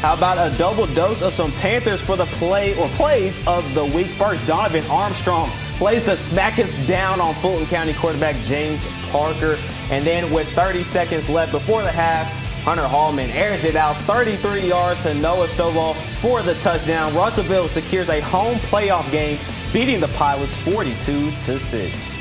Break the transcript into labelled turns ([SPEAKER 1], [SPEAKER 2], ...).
[SPEAKER 1] How about a double dose of some Panthers for the play or plays of the week? First, Donovan Armstrong plays the smacketh down on Fulton County quarterback James Parker. And then with 30 seconds left before the half, Hunter Hallman airs it out 33 yards to Noah Stovall for the touchdown. Russellville secures a home playoff game, beating the Pilots 42 to 6.